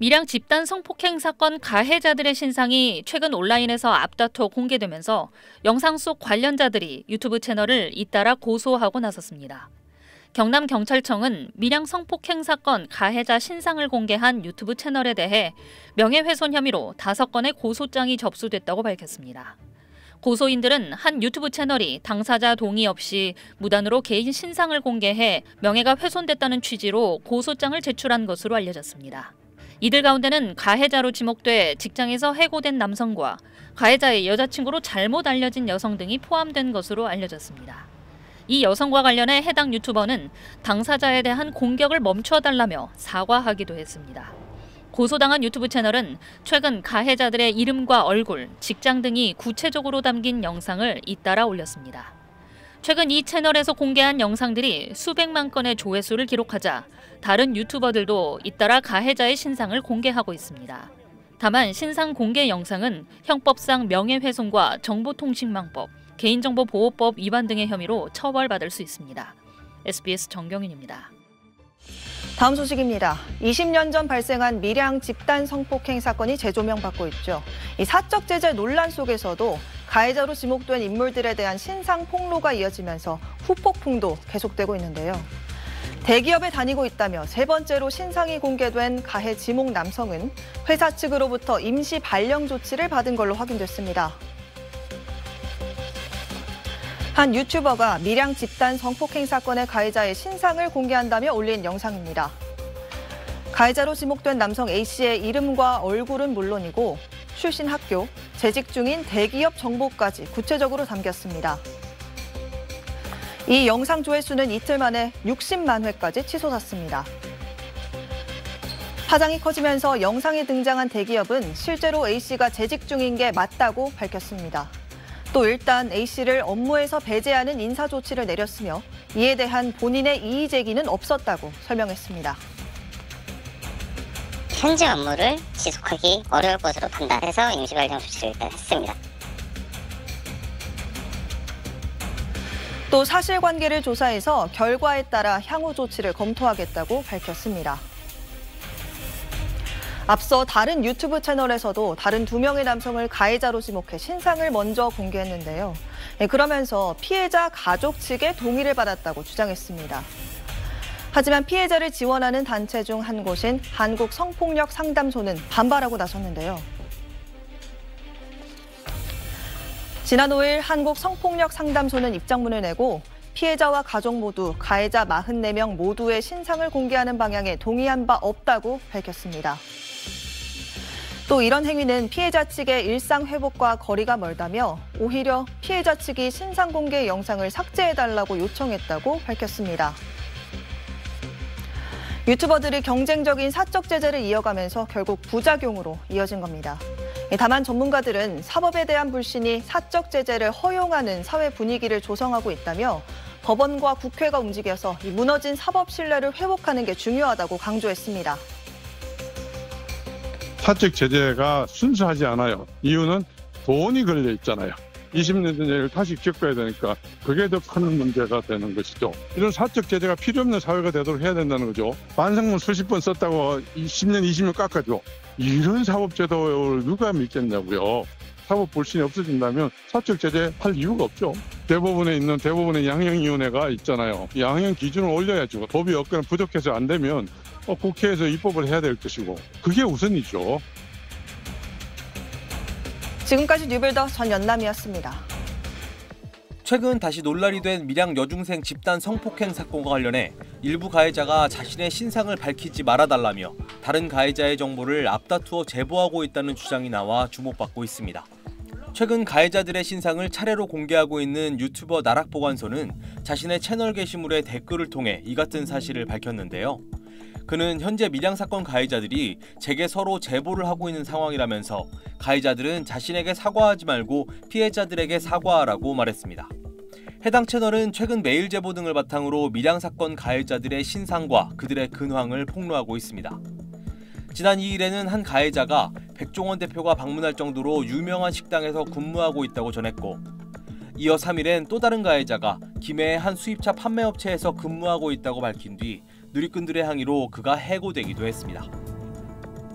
밀양 집단 성폭행 사건 가해자들의 신상이 최근 온라인에서 앞다퉈 공개되면서 영상 속 관련자들이 유튜브 채널을 잇따라 고소하고 나섰습니다. 경남경찰청은 밀양 성폭행 사건 가해자 신상을 공개한 유튜브 채널에 대해 명예훼손 혐의로 다섯 건의 고소장이 접수됐다고 밝혔습니다. 고소인들은 한 유튜브 채널이 당사자 동의 없이 무단으로 개인 신상을 공개해 명예가 훼손됐다는 취지로 고소장을 제출한 것으로 알려졌습니다. 이들 가운데는 가해자로 지목돼 직장에서 해고된 남성과 가해자의 여자친구로 잘못 알려진 여성 등이 포함된 것으로 알려졌습니다. 이 여성과 관련해 해당 유튜버는 당사자에 대한 공격을 멈춰달라며 사과하기도 했습니다. 고소당한 유튜브 채널은 최근 가해자들의 이름과 얼굴, 직장 등이 구체적으로 담긴 영상을 잇따라 올렸습니다. 최근 이 채널에서 공개한 영상들이 수백만 건의 조회수를 기록하자 다른 유튜버들도 잇따라 가해자의 신상을 공개하고 있습니다. 다만 신상 공개 영상은 형법상 명예훼손과 정보통신망법, 개인정보보호법 위반 등의 혐의로 처벌받을 수 있습니다. SBS 정경윤입니다. 다음 소식입니다. 20년 전 발생한 밀양 집단 성폭행 사건이 재조명받고 있죠. 이 사적 제재 논란 속에서도 가해자로 지목된 인물들에 대한 신상 폭로가 이어지면서 후폭풍도 계속되고 있는데요. 대기업에 다니고 있다며 세 번째로 신상이 공개된 가해 지목 남성은 회사 측으로부터 임시 발령 조치를 받은 걸로 확인됐습니다. 한 유튜버가 밀양 집단 성폭행 사건의 가해자의 신상을 공개한다며 올린 영상입니다. 가해자로 지목된 남성 A씨의 이름과 얼굴은 물론이고 출신 학교, 재직 중인 대기업 정보까지 구체적으로 담겼습니다. 이 영상 조회수는 이틀 만에 60만 회까지 치솟았습니다. 파장이 커지면서 영상에 등장한 대기업은 실제로 A씨가 재직 중인 게 맞다고 밝혔습니다. 또 일단 A씨를 업무에서 배제하는 인사 조치를 내렸으며 이에 대한 본인의 이의 제기는 없었다고 설명했습니다. 현재 업무를 지속하기 어려울 것으로 판단해서 임시발령 조치를 일단 했습니다. 또 사실관계를 조사해서 결과에 따라 향후 조치를 검토하겠다고 밝혔습니다. 앞서 다른 유튜브 채널에서도 다른 두 명의 남성을 가해자로 지목해 신상을 먼저 공개했는데요. 예, 그러면서 피해자 가족 측의 동의를 받았다고 주장했습니다. 하지만 피해자를 지원하는 단체 중 한 곳인 한국 성폭력 상담소는 반발하고 나섰는데요. 지난 5일 한국 성폭력 상담소는 입장문을 내고 피해자와 가족 모두 가해자 44명 모두의 신상을 공개하는 방향에 동의한 바 없다고 밝혔습니다. 또 이런 행위는 피해자 측의 일상 회복과 거리가 멀다며 오히려 피해자 측이 신상 공개 영상을 삭제해달라고 요청했다고 밝혔습니다. 유튜버들이 경쟁적인 사적 제재를 이어가면서 결국 부작용으로 이어진 겁니다. 다만 전문가들은 사법에 대한 불신이 사적 제재를 허용하는 사회 분위기를 조성하고 있다며 법원과 국회가 움직여서 무너진 사법 신뢰를 회복하는 게 중요하다고 강조했습니다. 사적 제재가 순수하지 않아요. 이유는 돈이 걸려 있잖아요. 20년 전 일을 다시 겪어야 되니까 그게 더 큰 문제가 되는 것이죠. 이런 사적 제재가 필요 없는 사회가 되도록 해야 된다는 거죠. 반성문 수십 번 썼다고 10년, 20년 깎아줘. 이런 사법제도를 누가 믿겠냐고요. 사법 불신이 없어진다면 사적 제재 할 이유가 없죠. 대법원에 있는 대법원의 양형위원회가 있잖아요. 양형 기준을 올려야죠. 법이 없거나 부족해서 안 되면 어, 국회에서 입법을 해야 될 것이고 그게 우선이죠. 지금까지 뉴빌더 전 연남이었습니다. 최근 다시 논란이 된 밀양 여중생 집단 성폭행 사건과 관련해 일부 가해자가 자신의 신상을 밝히지 말아달라며 다른 가해자의 정보를 앞다투어 제보하고 있다는 주장이 나와 주목받고 있습니다. 최근 가해자들의 신상을 차례로 공개하고 있는 유튜버 나락보관소는 자신의 채널 게시물에 댓글을 통해 이 같은 사실을 밝혔는데요. 그는 현재 밀양 사건 가해자들이 제게 서로 제보를 하고 있는 상황이라면서 가해자들은 자신에게 사과하지 말고 피해자들에게 사과하라고 말했습니다. 해당 채널은 최근 메일 제보 등을 바탕으로 밀양 사건 가해자들의 신상과 그들의 근황을 폭로하고 있습니다. 지난 2일에는 한 가해자가 백종원 대표가 방문할 정도로 유명한 식당에서 근무하고 있다고 전했고 이어 3일엔 또 다른 가해자가 김해의 한 수입차 판매업체에서 근무하고 있다고 밝힌 뒤 누리꾼들의 항의로 그가 해고되기도 했습니다.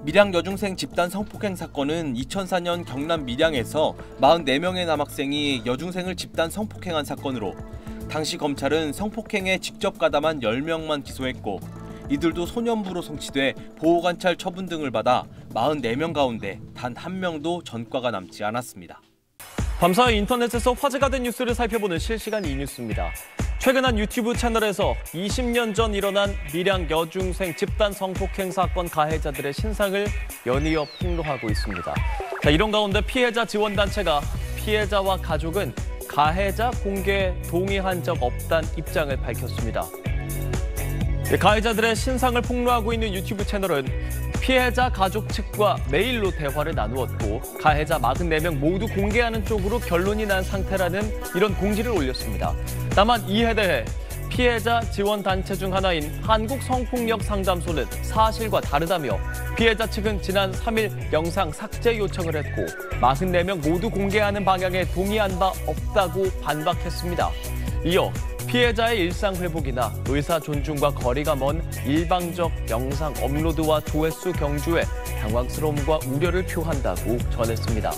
밀양 여중생 집단 성폭행 사건은 2004년 경남 밀양에서 44명의 남학생이 여중생을 집단 성폭행한 사건으로 당시 검찰은 성폭행에 직접 가담한 10명만 기소했고 이들도 소년부로 송치돼 보호관찰 처분 등을 받아 44명 가운데 단 한 명도 전과가 남지 않았습니다. 밤사 인터넷에서 화제가 된 뉴스를 살펴보는 실시간 이뉴스입니다. 최근 한 유튜브 채널에서 20년 전 일어난 밀양 여중생 집단 성폭행 사건 가해자들의 신상을 연이어 폭로하고 있습니다. 자, 이런 가운데 피해자 지원단체가 피해자와 가족은 가해자 공개에 동의한 적 없다는 입장을 밝혔습니다. 네, 가해자들의 신상을 폭로하고 있는 유튜브 채널은 피해자 가족 측과 메일로 대화를 나누었고 가해자 44명 모두 공개하는 쪽으로 결론이 난 상태라는 이런 공지를 올렸습니다. 다만 이에 대해 피해자 지원 단체 중 하나인 한국성폭력 상담소는 사실과 다르다며 피해자 측은 지난 3일 영상 삭제 요청을 했고 44명 모두 공개하는 방향에 동의한 바 없다고 반박했습니다. 이어 피해자의 일상 회복이나 의사 존중과 거리가 먼 일방적 영상 업로드와 조회수 경주에 당황스러움과 우려를 표한다고 전했습니다.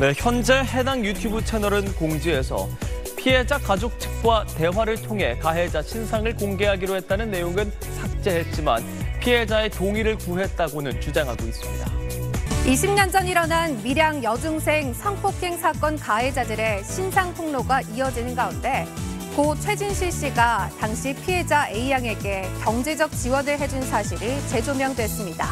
네, 현재 해당 유튜브 채널은 공지에서 피해자 가족 측과 대화를 통해 가해자 신상을 공개하기로 했다는 내용은 삭제했지만 피해자의 동의를 구했다고는 주장하고 있습니다. 20년 전 일어난 밀양 여중생 성폭행 사건 가해자들의 신상 폭로가 이어지는 가운데 고 최진실 씨가 당시 피해자 A양에게 경제적 지원을 해준 사실이 재조명됐습니다.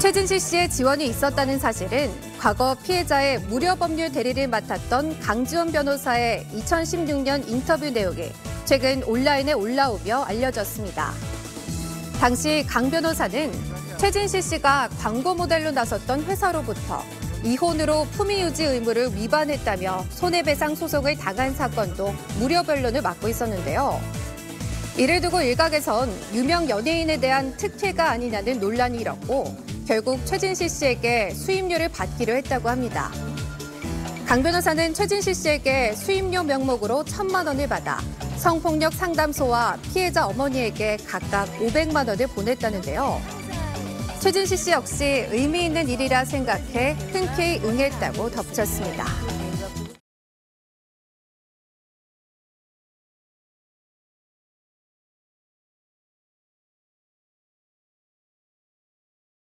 최진실 씨의 지원이 있었다는 사실은 과거 피해자의 무료 법률 대리를 맡았던 강지원 변호사의 2016년 인터뷰 내용이 최근 온라인에 올라오며 알려졌습니다. 당시 강 변호사는 최진실 씨가 광고 모델로 나섰던 회사로부터 이혼으로 품위 유지 의무를 위반했다며 손해배상 소송을 당한 사건도 무료 변론을 맡고 있었는데요. 이를 두고 일각에선 유명 연예인에 대한 특혜가 아니냐는 논란이 일었고 결국 최진실 씨에게 수임료를 받기로 했다고 합니다. 강 변호사는 최진실 씨에게 수임료 명목으로 천만 원을 받아 성폭력 상담소와 피해자 어머니에게 각각 500만 원을 보냈다는데요. 최진실 씨 역시 의미 있는 일이라 생각해 흔쾌히 응했다고 덧붙였습니다.